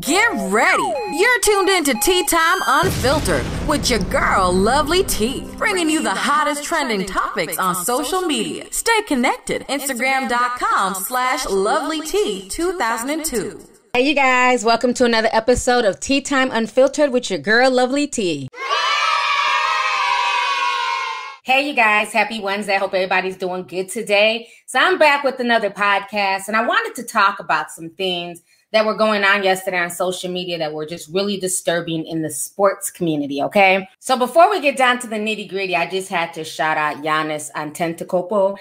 Get ready. You're tuned in to Tea Time Unfiltered with your girl, Lovely Tea, bringing you the hottest trending topics on social media. Stay connected. Instagram.com slash Lovely Tea 2002. Hey, you guys, welcome to another episode of Tea Time Unfiltered with your girl, Lovely Tea. Hey, you guys, happy Wednesday. I hope everybody's doing good today. So, I'm back with another podcast, and I wanted to talk about some things that were going on yesterday on social media that were just really disturbing in the sports community. Okay. So before we get down to the nitty gritty, I just had to shout out Giannis Antetokounmpo.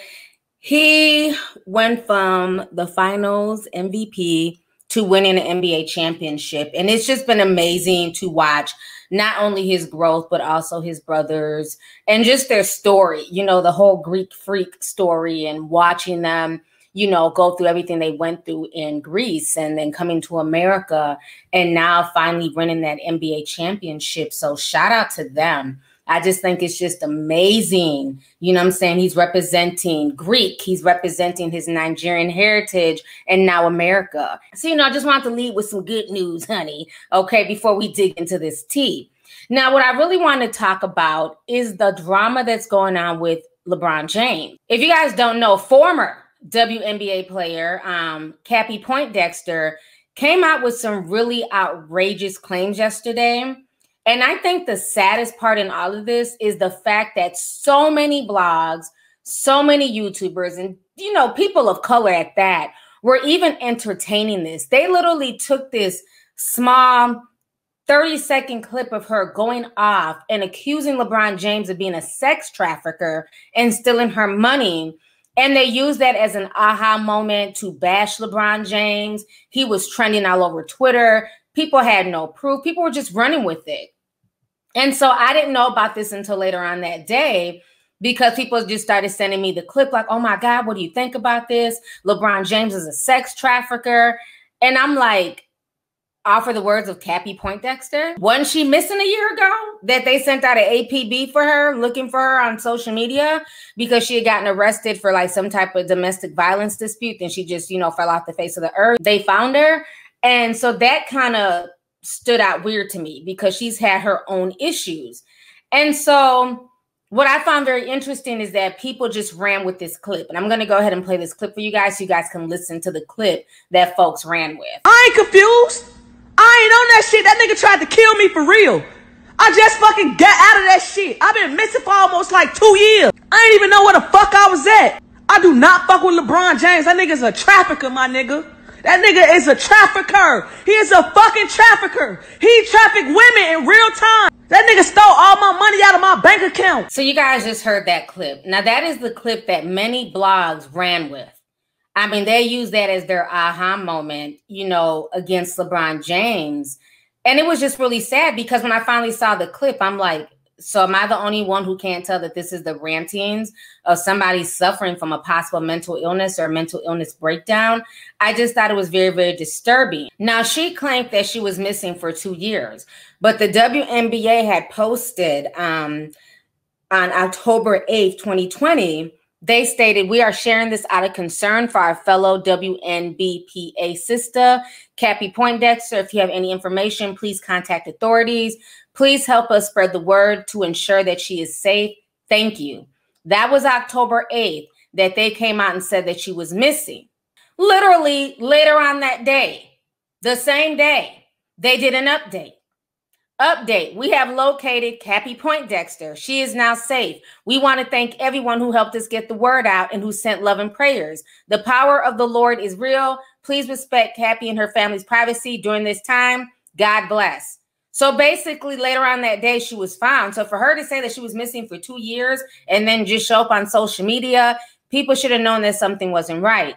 He went from the finals MVP to winning an NBA championship. And it's just been amazing to watch not only his growth, but also his brothers and just their story, you know, the whole Greek freak story and watching them you know, go through everything they went through in Greece and then coming to America and now finally winning that NBA championship. So shout out to them. I just think it's just amazing. You know what I'm saying? He's representing Greek, he's representing his Nigerian heritage and now America. So, you know, I just want to lead with some good news, honey, okay, before we dig into this tea. Now, what I really want to talk about is the drama that's going on with LeBron James. If you guys don't know, former WNBA player, um, Cappie Pondexter, came out with some really outrageous claims yesterday. And I think the saddest part in all of this is the fact that so many blogs, so many YouTubers, and you know, people of color at that were even entertaining this. They literally took this small 30 second clip of her going off and accusing LeBron James of being a sex trafficker and stealing her money and they used that as an aha moment to bash LeBron James. He was trending all over Twitter. People had no proof. People were just running with it. And so I didn't know about this until later on that day because people just started sending me the clip like, oh my God, what do you think about this? LeBron James is a sex trafficker. And I'm like, offer the words of Cappie Pondexter. Wasn't she missing a year ago that they sent out an APB for her, looking for her on social media because she had gotten arrested for like some type of domestic violence dispute and she just, you know, fell off the face of the earth. They found her. And so that kind of stood out weird to me because she's had her own issues. And so what I found very interesting is that people just ran with this clip. And I'm going to go ahead and play this clip for you guys so you guys can listen to the clip that folks ran with. I ain't confused. I ain't on that shit. That nigga tried to kill me for real. I just fucking got out of that shit. I've been missing for almost like two years. I ain't even know where the fuck I was at. I do not fuck with LeBron James. That nigga's a trafficker, my nigga. That nigga is a trafficker. He is a fucking trafficker. He trafficked women in real time. That nigga stole all my money out of my bank account. So you guys just heard that clip. Now that is the clip that many blogs ran with. I mean, they use that as their aha moment, you know, against LeBron James. And it was just really sad because when I finally saw the clip, I'm like, so am I the only one who can't tell that this is the rantings of somebody suffering from a possible mental illness or mental illness breakdown? I just thought it was very, very disturbing. Now, she claimed that she was missing for two years, but the WNBA had posted um, on October 8th, 2020 they stated, We are sharing this out of concern for our fellow WNBPA sister, Cappie Pondexter. If you have any information, please contact authorities. Please help us spread the word to ensure that she is safe. Thank you. That was October 8th that they came out and said that she was missing. Literally, later on that day, the same day, they did an update. Update We have located Cappie Pondexter. She is now safe. We want to thank everyone who helped us get the word out and who sent love and prayers. The power of the Lord is real. Please respect Cappie and her family's privacy during this time. God bless. So basically, later on that day, she was found. So for her to say that she was missing for two years and then just show up on social media, people should have known that something wasn't right.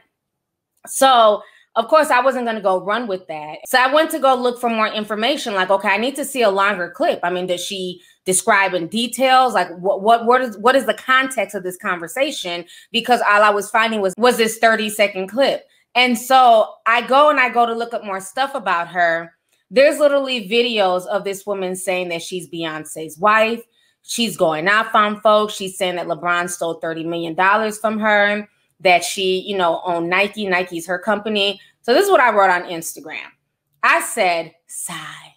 So of course, I wasn't going to go run with that. So I went to go look for more information. Like, okay, I need to see a longer clip. I mean, does she describe in details? Like, what what what is what is the context of this conversation? Because all I was finding was was this 30 second clip. And so I go and I go to look up more stuff about her. There's literally videos of this woman saying that she's Beyonce's wife. She's going off on folks. She's saying that LeBron stole $30 million from her that she, you know, owned Nike. Nike's her company. So this is what I wrote on Instagram. I said, sigh.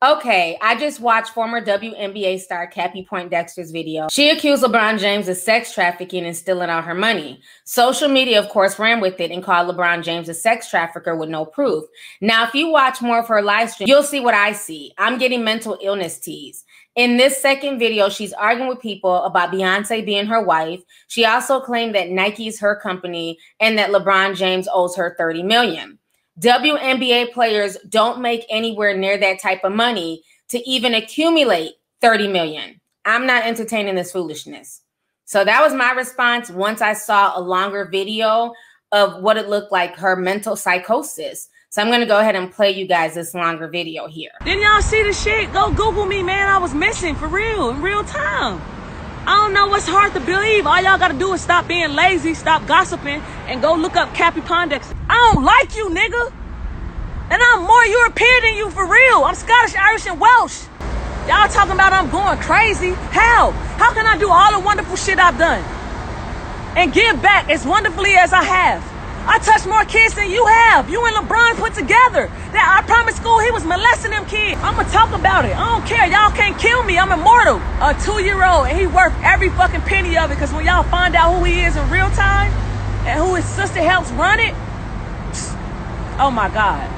Okay, I just watched former WNBA star Cappie Pondexter's video. She accused LeBron James of sex trafficking and stealing all her money. Social media, of course, ran with it and called LeBron James a sex trafficker with no proof. Now, if you watch more of her live stream, you'll see what I see. I'm getting mental illness teased. In this second video, she's arguing with people about Beyonce being her wife. She also claimed that Nike is her company and that LeBron James owes her 30 million. WNBA players don't make anywhere near that type of money to even accumulate 30 million. I'm not entertaining this foolishness. So that was my response once I saw a longer video of what it looked like her mental psychosis. So I'm going to go ahead and play you guys this longer video here. Didn't y'all see the shit? Go Google me, man. I was missing for real, in real time. I don't know what's hard to believe. All y'all gotta do is stop being lazy, stop gossiping, and go look up Cappie Pondex. I don't like you, nigga. And I'm more European than you for real. I'm Scottish, Irish, and Welsh. Y'all talking about I'm going crazy? How? How can I do all the wonderful shit I've done? And give back as wonderfully as I have. I touched more kids than you have. You and LeBron put together. That I promised school he was molesting them kids. I'ma talk about it. I don't care. Y'all can't kill me. I'm immortal. A two-year-old, and he worth every fucking penny of it. Cause when y'all find out who he is in real time and who his sister helps run it, oh my God.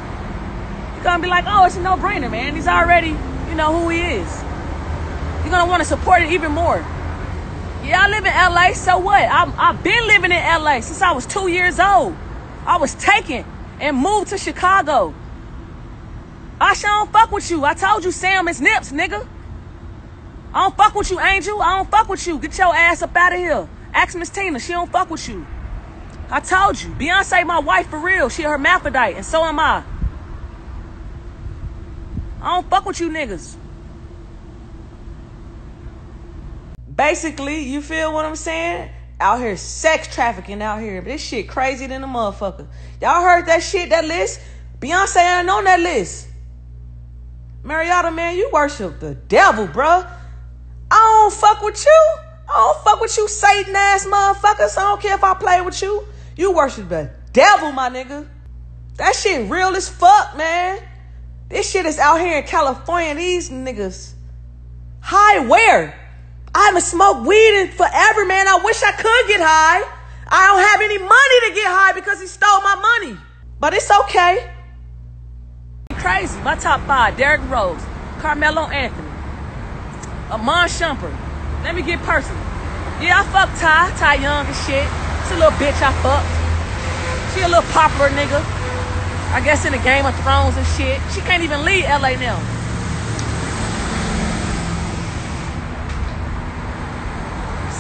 You're gonna be like, oh, it's a no-brainer, man. He's already, you know, who he is. You're gonna want to support it even more. Yeah, I live in LA, so what? I, I've been living in LA since I was two years old. I was taken and moved to Chicago. I sure don't fuck with you. I told you Sam is nips, nigga. I don't fuck with you, Angel. I don't fuck with you. Get your ass up out of here. Ask Miss Tina. She don't fuck with you. I told you. Beyonce my wife for real. She a hermaphrodite, and so am I. I don't fuck with you niggas. Basically, you feel what I'm saying? Out here sex trafficking out here. This shit crazy than a motherfucker. Y'all heard that shit, that list? Beyonce ain't on that list. Marietta, man, you worship the devil, bruh. I don't fuck with you. I don't fuck with you Satan ass motherfuckers. I don't care if I play with you. You worship the devil, my nigga. That shit real as fuck, man. This shit is out here in California. These niggas. High where? I haven't smoked weed in forever, man. I wish I could get high. I don't have any money to get high because he stole my money. But it's okay. Crazy. My top five, Derrick Rose, Carmelo Anthony, Iman Shumpert. Let me get personal. Yeah, I fucked Ty, Ty Young and shit. She's a little bitch I fucked. She a little popular nigga. I guess in the Game of Thrones and shit. She can't even leave LA now.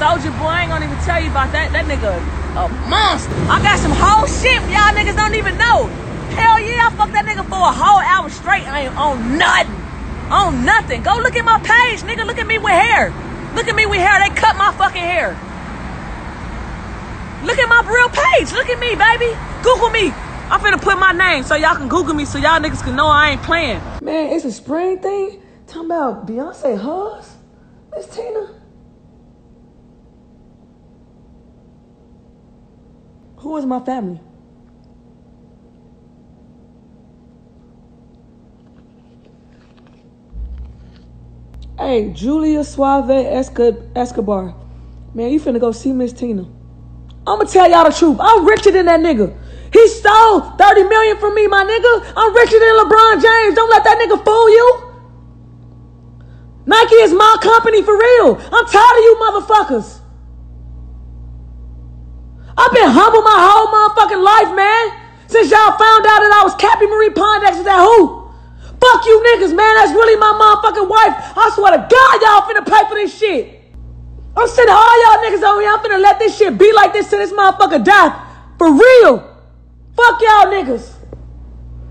Soldier boy, I ain't gonna even tell you about that. That nigga a monster. I got some whole shit y'all niggas don't even know. Hell yeah, I fucked that nigga for a whole hour straight. I ain't on nothing. On nothing. Go look at my page, nigga. Look at me with hair. Look at me with hair. They cut my fucking hair. Look at my real page. Look at me, baby. Google me. I'm finna put my name so y'all can Google me so y'all niggas can know I ain't playing. Man, it's a spring thing. Talking about Beyonce hugs. Miss Tina. Who is my family? Hey, Julia Suave Escobar. Man, you finna go see Miss Tina. I'ma tell y'all the truth. I'm richer than that nigga. He stole 30 million from me, my nigga. I'm richer than LeBron James. Don't let that nigga fool you. Nike is my company for real. I'm tired of you motherfuckers. I've been humble my whole motherfucking life, man. Since y'all found out that I was Cappie Marie Pondex with that who? Fuck you niggas, man. That's really my motherfucking wife. I swear to God, y'all finna pay for this shit. I'm sending all y'all niggas over here. I'm finna let this shit be like this till this motherfucker die. For real. Fuck y'all niggas.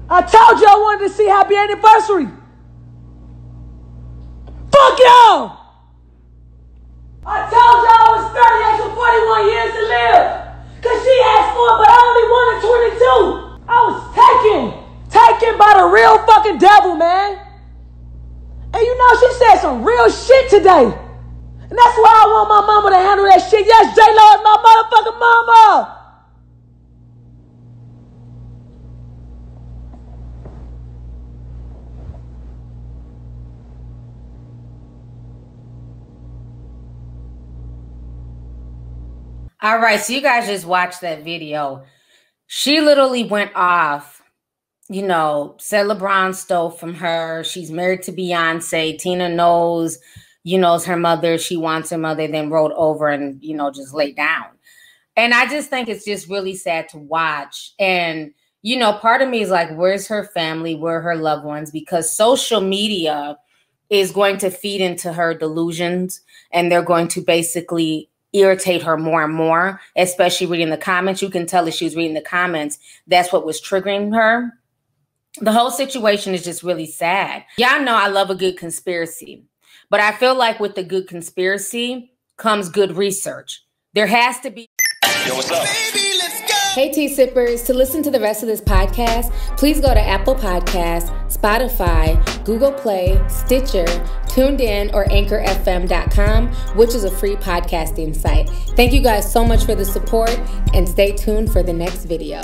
I told y'all I wanted to see happy anniversary. Fuck y'all. I told y'all I was 38 for 41 years to live. She asked for it, but I only wanted 22. I was taken, taken by the real fucking devil, man. And you know, she said some real shit today. And that's why I want my mama to handle that shit. Yes, J-Lo is my motherfucking mama. All right, so you guys just watched that video. She literally went off, you know, said LeBron stole from her. She's married to Beyonce. Tina knows, you knows her mother. She wants her mother, then wrote over and, you know, just laid down. And I just think it's just really sad to watch. And, you know, part of me is like, where's her family? Where her loved ones? Because social media is going to feed into her delusions and they're going to basically irritate her more and more, especially reading the comments. You can tell that she was reading the comments. That's what was triggering her. The whole situation is just really sad. Y'all know I love a good conspiracy, but I feel like with the good conspiracy comes good research. There has to be. Yo, what's up? Hey, tea sippers. To listen to the rest of this podcast, please go to Apple Podcasts, Spotify, Google Play, Stitcher, TuneIn, or AnchorFM.com, which is a free podcasting site. Thank you guys so much for the support and stay tuned for the next video.